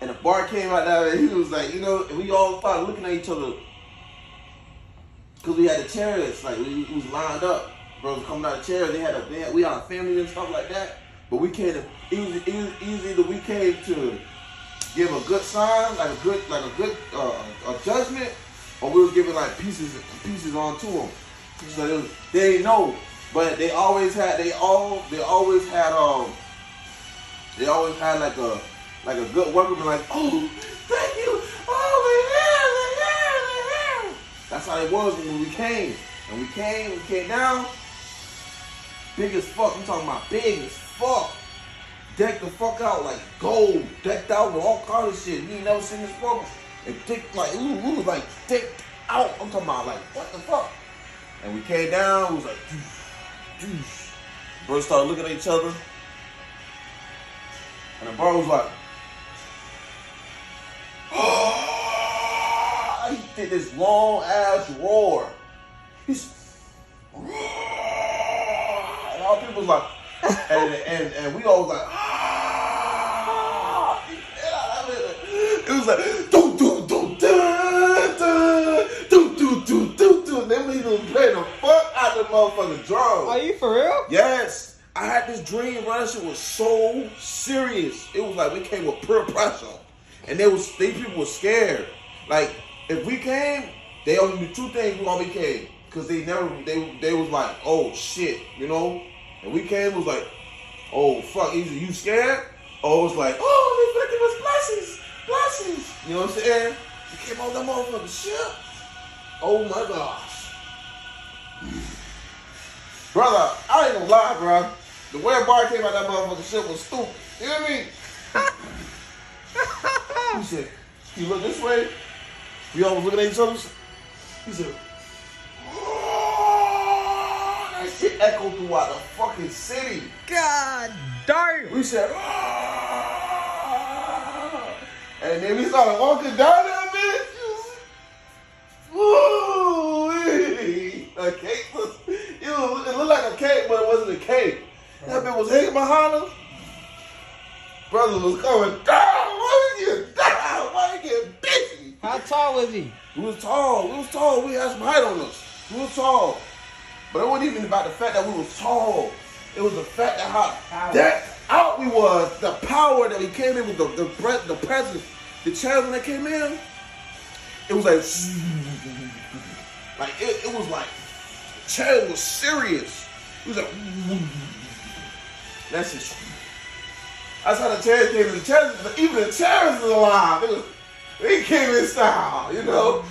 And the bar came out there, and he was like, you know, and we all started looking at each other because we had the chairs, like we, we was lined up. Bros coming out of chairs, they had a they had, we had a family and stuff like that. But we came to easy, easy, easy that we came to give a good sign, like a good like a good uh, a judgment, or we was giving like pieces pieces onto them. So it was, they didn't know, but they always had they all they always had um they always had like a like a good worker be like oh thank you oh we here we here we here. That's how it was when we came and we came we came down big as fuck. I'm talking about big as fuck. Decked the fuck out like gold, decked out with all kinds of shit. You ain't never seen this before. And thick like ooh, ooh, like thick out. I'm talking about like what the fuck. And we came down, it was like doosh, doosh. Bros started looking at each other. And the bro was like, he did this long ass roar. He's and all people was like, and, and, and we all was like! It was like, do, do, do, do, do, do, do, do, do, then we was playing the fuck out the motherfucking drum. Are you for real? Yes. I had this dream, bro. That shit was so serious. It was like we came with peer pressure. And they was these people were scared. Like, if we came, they only knew two things we gonna came. Cause they never they they was like, oh shit, you know? And we came, was like, oh fuck, either you scared? Or it was like, oh, they give us blessings, blessings. You know what I'm saying? We came on that motherfucking ship. Oh my gosh. Brother, I ain't gonna lie, bro. The way a bar came out that motherfucking shit was stupid. You know what I mean? he said, he looked this way. We all was looking at each other. He said, "Oh," that shit echoed throughout the fucking city. God darn. We said, "Ah." and then we started walking down that bitch. Woo! A cake was, it was, it looked like a cake, but it wasn't a cake. That bitch was hanging behind us. Brother was coming down. Why you get down? Why you get busy? How tall was he? We was tall. We was tall. We had some height on us. We was tall. But it wasn't even about the fact that we was tall. It was the fact that how Power. that out we was, the power that we came in with, the the, pre- the presence, the chairs when they came in. It was like, like it, it was like, the chairs was serious. It was like, that's just. That's how the chairs came in. The chairs, even the chairs was alive. It came in style, you know.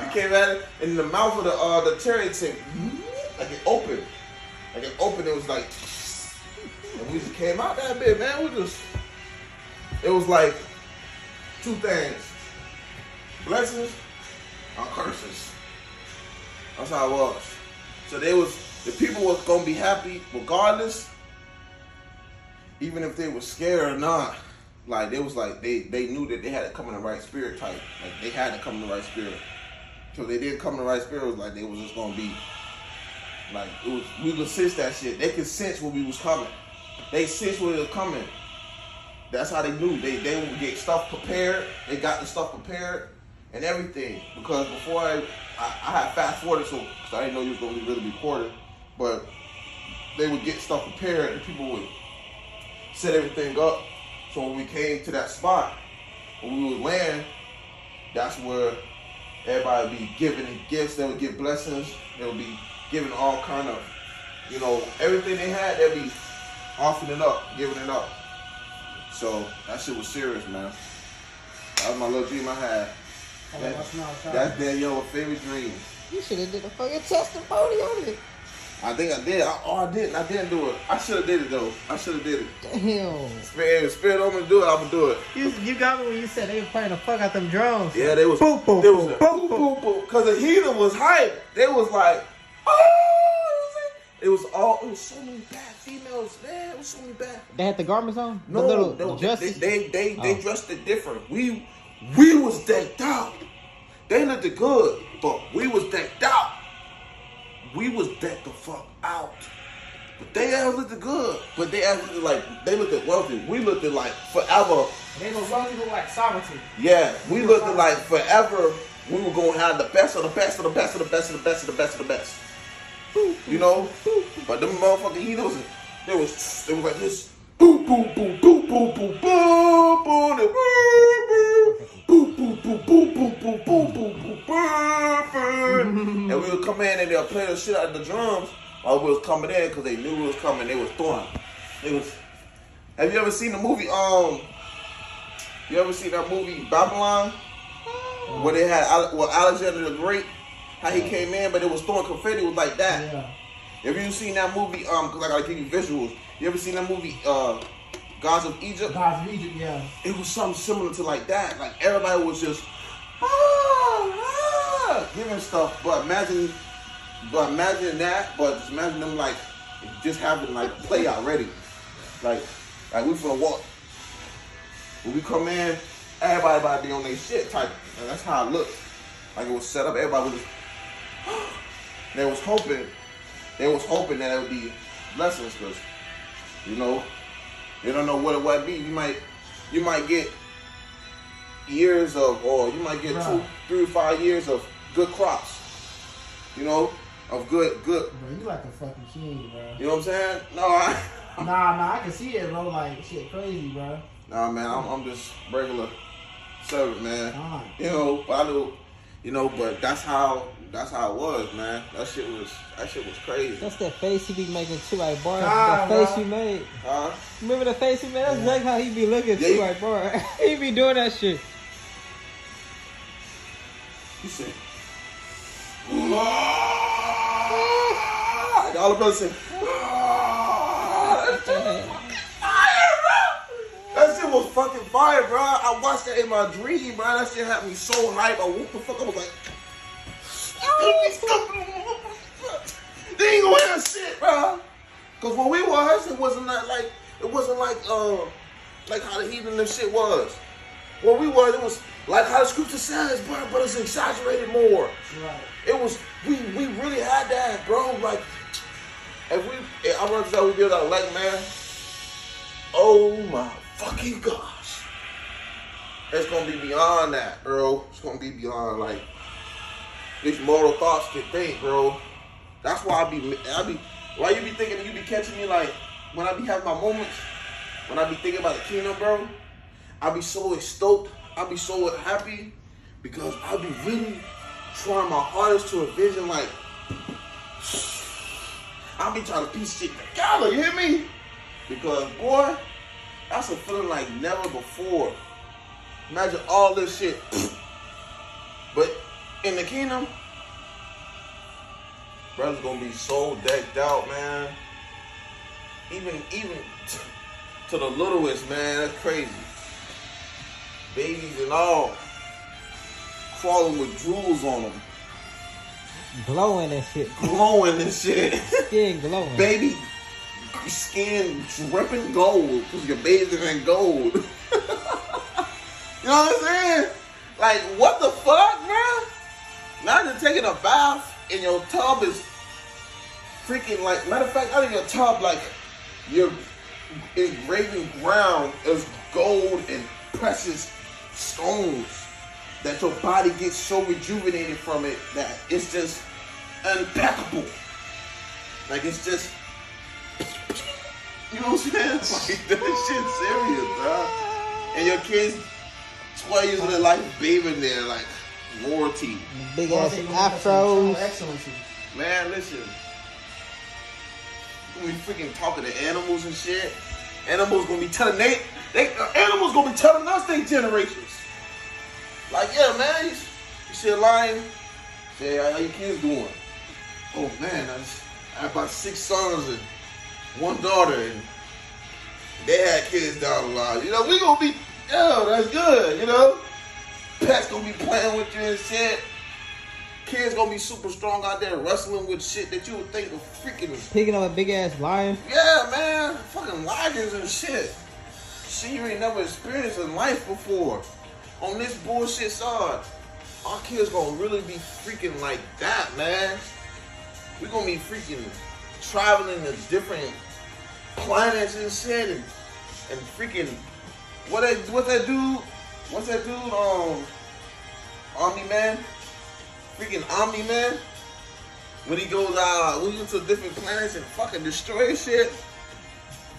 We came at it, and the mouth of the uh, the it said, like it opened, like it opened. It was like, and we just came out that bit, man. We just, it was like two things: blessings or curses. That's how it was. So they was the people was gonna be happy regardless, even if they were scared or not. Like they was like they they knew that they had to come in the right spirit type. Like they had to come in the right spirit. So they didn't come in the right spirit. It was like they was just gonna be like it was. We could sense that shit. They could sense when we was coming. They sensed when it was coming. That's how they knew. They they would get stuff prepared. They got the stuff prepared and everything. Because before I I, I had fast forwarded, so cause I didn't know you was gonna be really recorded, but they would get stuff prepared and people would set everything up. So when we came to that spot, when we would land, that's where everybody would be giving gifts. They would give blessings. They would be giving all kind of, you know, everything they had. They'd be offering it up, giving it up. So that shit was serious, man. That was my little dream I had. That- that's Daniel's favorite dream. You should have did a fucking testimony on it. I think I did. I, oh, I didn't. I didn't do it. I should have did it though. I should have did it. Damn. Spirit, if Spirit told me to do it, I'm gonna do it. You, you got me when you said they were playing the fuck out them drums. Yeah, they was. Boop, boop, they was boop, boop, boop, boop, Cause the heathen was hype. They was like, oh, it was all. It was so many bad females. Man, it was so many bad. They had the garments on? No, the little no, the dresses? they they they, they Oh. dressed it different. We we was decked out. They looked good, but we was decked out. We was decked the fuck out. But they ass looked good, but they ass like they looked at wealthy. We looked at like forever. They look wealthy look like sovereignty. Yeah, we looked at like forever. We were gonna have the best of the best of the best of the best of the best of the best of the best. You know, but them motherfucking heroes, they was they was like this. Boom, boom, boom, boom, boom, boom, boom, boom, and we would come in and they'll play the shit out of the drums while we was coming in because they knew we was coming. They was throwing. It was. Have you ever seen the movie? Um, you ever seen that movie Babylon? Where they had well Alexander the Great, how he came in, but it was throwing confetti was like that. Yeah. If you seen that movie, um, cause I gotta give you visuals. You ever seen that movie? Uh, Gods of Egypt. Gods of Egypt, yeah. It was something similar to like that. Like everybody was just ah, ah, giving stuff. But imagine, but imagine that. But just imagine them like just having like play already. Like, like we finna walk. When we come in, everybody about to be on their shit type. And that's how it looked. Like it was set up. Everybody was. Just, they was hoping. They was hoping that it would be blessings because, you know, you don't know what it might be. You might, you might get years of, or you might get two, Right. three, or five years of good crops. You know, of good, good. Bro, you like a fucking king, bro. You know what I'm saying? No, I, Nah, nah, I can see it, bro. Like, shit crazy, bro. nah, man. I'm, I'm just regular servant, man. You know, but I do, you know, but that's how, that's how it was, man. That shit was, that shit was crazy. That's that face he be making too, like boy. Nah, the face bro. you made. Huh? Remember the face he made? That's like how he be looking Yeah, too, he- like boy. he be doing that shit. He said! And all of us said, "Ah!" That shit was fucking fire, bro. That shit was fucking fire, bro. I watched that in my dream, bro. That shit had me so hype. I woke the fuck up. I was like, they ain't gonna hear shit, bro. Cause when we was, it wasn't that like, it wasn't like, uh, like how the heathen and shit was. When we was, it was like how the scripture says, but, but it's exaggerated more. Right. It was we we really had that, bro. Like if we if I say we build our leg, man. Oh my fucking gosh. It's gonna be beyond that, bro. It's gonna be beyond like these mortal thoughts can think, bro. That's why I be I be why you be thinking you be catching me like when I be having my moments, when I be thinking about the kingdom, bro. I be so stoked. I be so happy because I be really trying my hardest to envision like I be trying to piece shit together. You hear me? Because boy, that's a feeling like never before. Imagine all this shit, in the kingdom, brother's gonna be so decked out, man. Even even to the littlest, man. That's crazy babies and all, crawling with jewels on them, Glowing and shit. glowing and shit. Skin glowing. Baby skin dripping gold because you're bathing in gold. you know what I'm saying? Like, what the fuck, bro? Not just taking a bath and your tub is freaking like, matter of fact, not in your tub, like, your engraving ground is gold and precious stones that your body gets so rejuvenated from it that it's just impeccable. Like it's just, you know what I'm saying? Like that shit's serious, bro. And your kids, 12 years of their life, bathing there like royalty. Big ass they gonna have some internal afros. Excellency. Man, listen. We freaking talking to animals and shit. Animals gonna be telling they, they uh, animals gonna be telling us they generations. Like, yeah, man, you, you see a lion? Say, how your kids doing? Oh man, I, just, I have about six sons and one daughter, and they had kids down the line. You know, we gonna be, yo, that's good. You know, pets gonna be playing with you and shit. Kids gonna be super strong out there wrestling with shit that you would think of freaking Picking up a big ass lion. yeah, man, fucking lions and shit. Shit you ain't never experienced in life before. On this bullshit side, our kids gonna really be freaking like that, man. We gonna be freaking traveling to different planets and shit, and and freaking what that what that dude? What's that dude? Um, Omni Man, freaking Omni Man. When he goes out, uh, go to different planets and fucking destroy shit,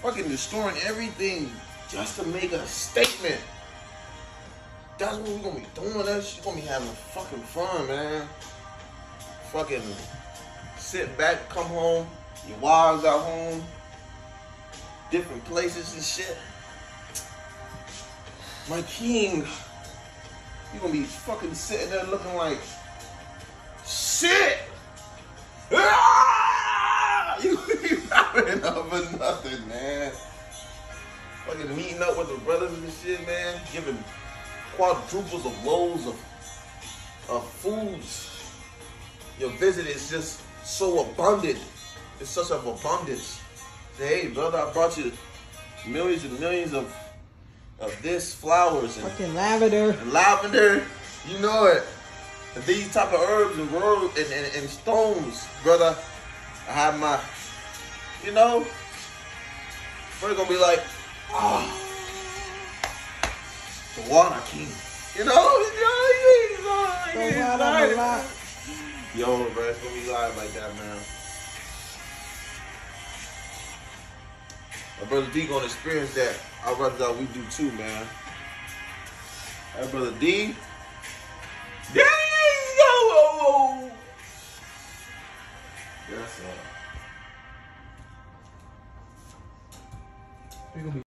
fucking destroying everything just to make a statement. That's what we're gonna be doing. That shit gonna be having fucking fun, man. Fucking sit back, come home, your wives at home, different places and shit. My king, you gonna be fucking sitting there looking like shit. Ah! You be rapping over nothing, man. Fucking meeting up with the brothers and shit, man. Giving quadruples of loads of of foods. Your visit is just so abundant. It's such an abundance. Hey, brother, I brought you millions and millions of of this flowers and, Fucking lavender. and lavender. You know it. And these type of herbs and herbs and, and, and stones, brother. I have my, you know, we're gonna be like, ah, the water king. You know, yo, you ain't out on the lying. Yo, bro, it's gonna be live like that, man. My brother D gonna experience that. I'd rather that we do too, man. Hey, brother D. D! Oh, oh, That's all.